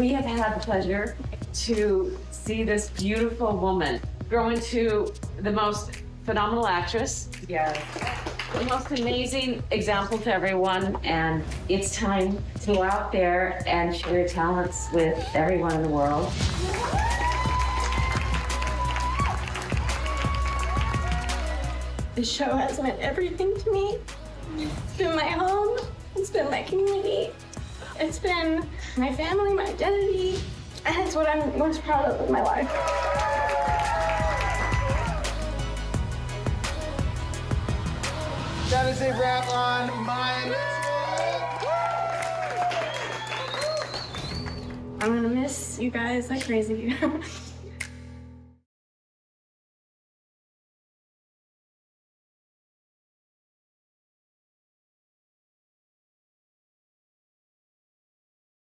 we have had the pleasure to see this beautiful woman grow into the most phenomenal actress. Yes. The most amazing example to everyone, and it's time to go out there and share your talents with everyone in the world. This show has meant everything to me. It's been my home, it's been my community, it's been my family, my identity, and it's what I'm most proud of in my life. That is a wrap on my. I'm gonna miss you guys like crazy.